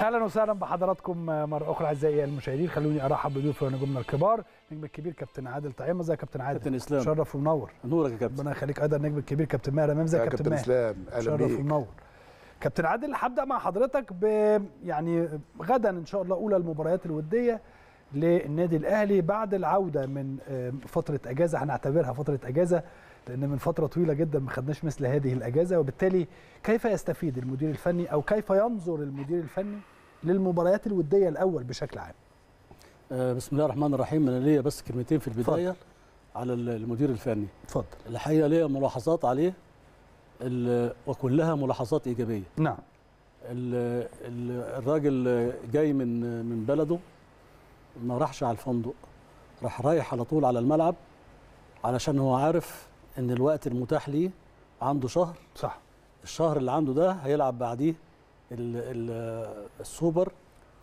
أهلا وسهلا بحضراتكم مرة أخرى أعزائي المشاهدين. خلوني أرحب بضيوفي ونجومنا الكبار. النجم الكبير كابتن عادل طعيمه ازيك يا كابتن عادل. كابتن إسلام. شرف ومنور. نورك يا كابتن. ربنا يخليك. أيضا النجم الكبير كابتن ماهر أمام. ازيك يا كابتن ماهر؟ إسلام؟ أهلا شرف ومنور. كابتن عادل هبدأ مع حضرتك ب يعني غدا إن شاء الله أولى المباريات الودية. للنادي الأهلي بعد العودة من آه، فترة أجازة. هنعتبرها فترة أجازة لأن من فترة طويلة جدا ما خدناش مثل هذه الأجازة. وبالتالي كيف يستفيد المدير الفني أو كيف ينظر المدير الفني للمباريات الودية الأول بشكل عام؟ آه بسم الله الرحمن الرحيم. أنا ليا بس كلمتين في البداية على ال- المدير الفني. اتفضل. الحقيقة ليا ملاحظات عليه وكلها ملاحظات إيجابية. نعم. ال- ال- الراجل جاي من من بلده. ما راحش على الفندق راح رايح على طول على الملعب علشان هو عارف إن الوقت المتاح ليه عنده شهر. صح. الشهر اللي عنده ده هيلعب بعديه ال- ال- السوبر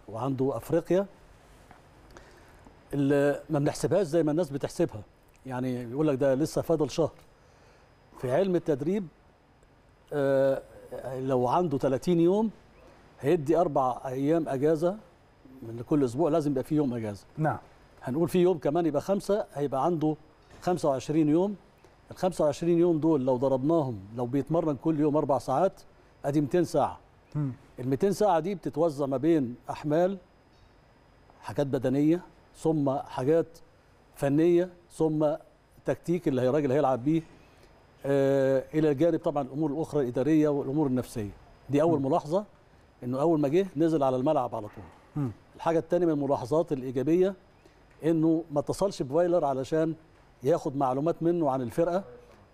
وعنده أفريقيا. اللي ما بنحسبهاش زي ما الناس بتحسبها. يعني يقول لك ده لسه فاضل شهر. في علم التدريب آه، لو عنده 30 يوم هيدي أربع أيام أجازة من كل أسبوع لازم يبقى فيه يوم إجازة. نعم. هنقول في يوم كمان يبقى خمسة هيبقى عنده 25 يوم. ال 25 يوم دول لو ضربناهم لو بيتمرن كل يوم أربع ساعات أدي 200 ساعة. مم. ال 200 ساعة دي بتتوزع ما بين أحمال حاجات بدنية ثم حاجات فنية ثم تكتيك اللي هي الراجل هيلعب بيه آه إلى جانب طبعا الأمور الأخرى الإدارية والأمور النفسية. دي أول ملاحظة إنه أول ما جه نزل على الملعب على طول. مم. الحاجة التانية من الملاحظات الإيجابية إنه ما اتصلش بفايلر علشان ياخد معلومات منه عن الفرقة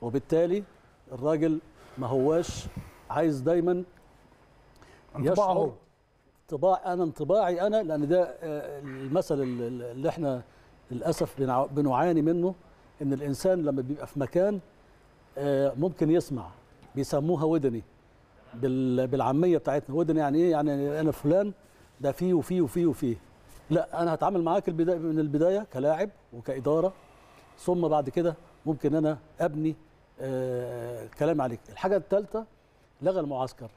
وبالتالي الراجل ما هواش عايز دايما انطباعه هو. يشعر طباع أنا انطباعي أنا لأن ده آه، المثل ال- ال- اللي إحنا للأسف بنع- بنعاني منه إن الإنسان لما بيبقى في مكان آه، ممكن يسمع بيسموها ودني بال- بالعامية بتاعتنا. ودني يعني إيه؟ يعني أنا فلان ده فيه وفيه وفيه وفيه. لا أنا هتعامل معاك البداية من البداية كلاعب وكإدارة ثم بعد كده ممكن أنا أبني آه كلام عليك. الحاجة الثالثه لغى المعسكر.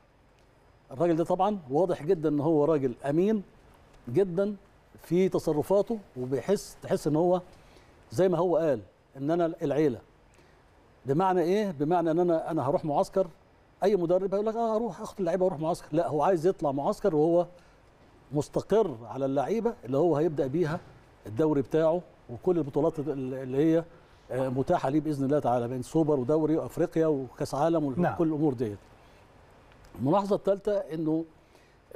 الراجل ده طبعا واضح جدا إن هو راجل أمين جدا في تصرفاته وبيحس تحس إن هو زي ما هو قال إن أنا العيلة. بمعنى إيه؟ بمعنى إن أنا أنا هروح معسكر أي مدرب هيقول لك آه أروح أخد اللعيبة وأروح معسكر. لا هو عايز يطلع معسكر وهو مستقر على اللعيبة اللي هو هيبدأ بيها الدوري بتاعه وكل البطولات اللي هي آه، متاحة ليه بإذن الله تعالى بين سوبر ودوري وافريقيا وكأس عالم وكل نعم. الأمور ديت. الملاحظة الثالثه إنه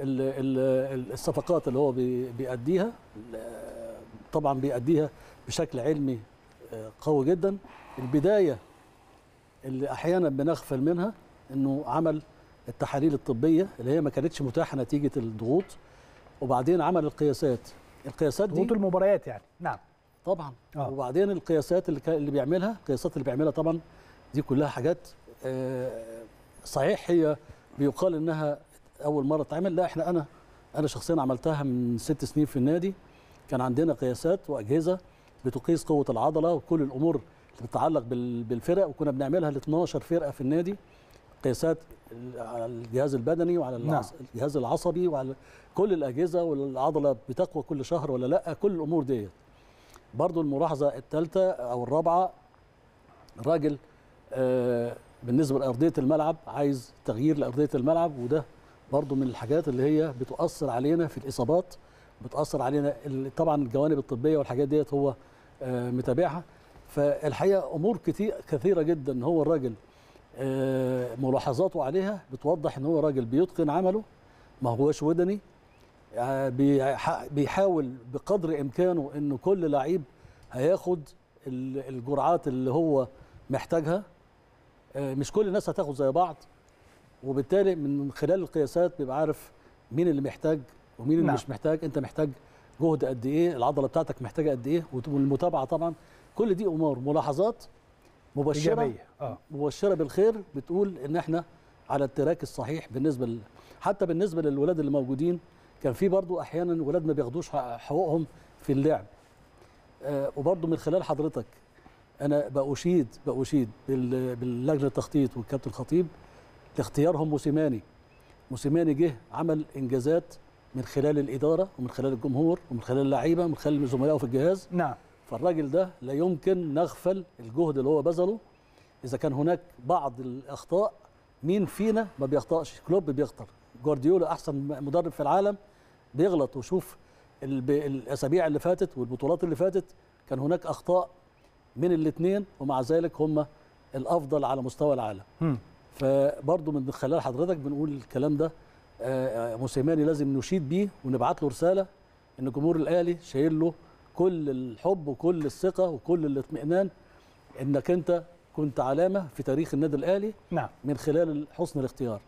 ال- ال- الصفقات اللي هو بي- بيأديها طبعا بيأديها بشكل علمي آه، قوي جدا. البداية اللي أحيانا بنغفل منها إنه عمل التحاليل الطبية اللي هي ما كانتش متاحة نتيجة الضغوط. وبعدين عمل القياسات. القياسات دي المباريات يعني. نعم. طبعا. آه. وبعدين القياسات اللي اللي بيعملها القياسات اللي بيعملها طبعا دي كلها حاجات آه، صحيح هي بيقال إنها أول مرة تعمل لا إحنا أنا أنا شخصيا عملتها من ست سنين في النادي. كان عندنا قياسات وأجهزة بتقيس قوة العضلة وكل الأمور اللي بتتعلق بال- بالفرق وكنا بنعملها ل 12 فرقة في النادي. قياسات على الجهاز البدني وعلى العص... الجهاز العصبي وعلى كل الأجهزة والعضلة بتقوى كل شهر ولا لأ كل الأمور ديت. برضو الملاحظة الثالثه أو الرابعة الراجل آه بالنسبة لأرضية الملعب عايز تغيير لأرضية الملعب وده برضو من الحاجات اللي هي بتؤثر علينا في الإصابات بتاثر علينا طبعا الجوانب الطبية والحاجات ديت هو آه متابعها. فالحقيقة أمور كتير كثيرة جدا هو الراجل ملاحظاته عليها بتوضح إن هو راجل بيتقن عمله ما هوش ودني آه، بيح- بيحاول بقدر إمكانه إنه كل لعيب هياخد ال- الجرعات اللي هو محتاجها آه، مش كل الناس هتاخد زي بعض وبالتالي من خلال القياسات بيبقى عارف مين اللي محتاج ومين اللي نعم. مش محتاج أنت محتاج جهد قد إيه العضلة بتاعتك محتاجة قد إيه والمتابعة طبعا كل دي أمور ملاحظات مبشرة إيجابية. آه. مبشرة بالخير بتقول إن إحنا على التراك الصحيح بالنسبة ل... حتى بالنسبة للولاد اللي موجودين كان في برضو أحيانا ولاد ما بياخدوش حق- حقوقهم في اللعب. آه وبرضو من خلال حضرتك أنا بأشيد بأشيد بال- باللجنة التخطيط والكابتن الخطيب لاختيارهم موسيماني. موسيماني جه عمل إنجازات من خلال الإدارة ومن خلال الجمهور ومن خلال اللعيبة ومن خلال زملائه في الجهاز. نعم. فالراجل ده لا يمكن نغفل الجهد اللي هو بذله. إذا كان هناك بعض الأخطاء مين فينا ما بيخطأش؟ كلوب بيخطر. جوارديولا أحسن مدرب في العالم بيغلط وشوف الأسابيع اللي فاتت والبطولات اللي فاتت كان هناك أخطاء من الاثنين ومع ذلك هم الأفضل على مستوى العالم. فبرضه من خلال حضرتك بنقول الكلام ده آه، آه، موسيماني لازم نشيد بيه ونبعت له رسالة إن جمهور الأهلي شايل له كل الحب وكل الثقة وكل الاطمئنان إنك أنت كنت علامة في تاريخ النادي الأهلي نعم. من خلال حسن الاختيار.